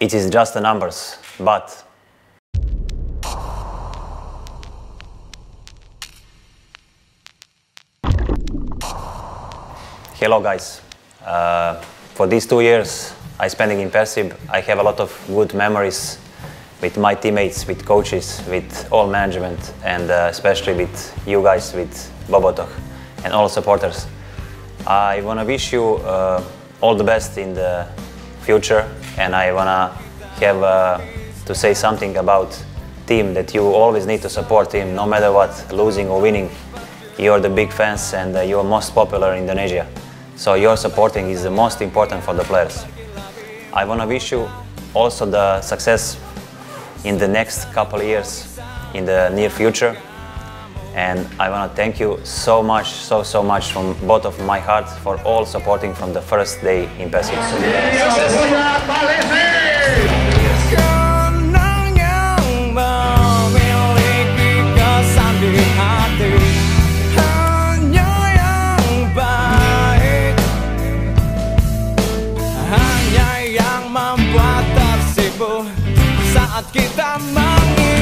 it is just the numbers, but Hello guys. Uh, for these two years I spending in Persib, I have a lot of good memories with my teammates, with coaches, with all management, and uh, especially with you guys, with Bobotoh, and all supporters. I want to wish you uh, all the best in the future, and I want to have uh, to say something about team that you always need to support him, no matter what, losing or winning. You're the big fans, and uh, you're most popular in Indonesia. So your supporting is the most important for the players. I want to wish you also the success in the next couple years, in the near future. And I want to thank you so much, so, so much from both of my heart for all supporting from the first day in yang memiliki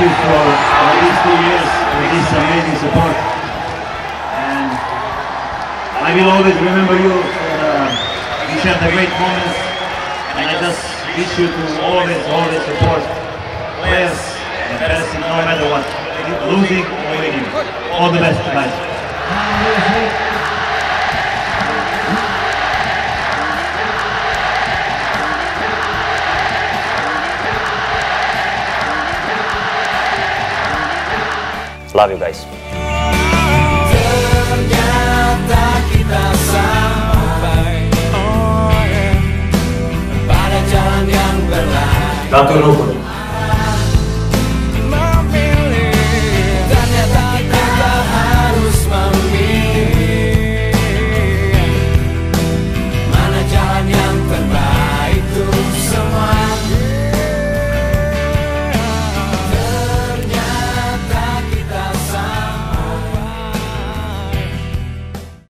you for all these two years with this amazing support. And I will always remember you for uh, you shared the great moments. And I just wish you to always, always support players and Persib no matter what. Losing or winning. All the best, guys. Love you guys. Ternyata kita sampai Oh yeah Pada jalan yang berlainan Dato' Rufo.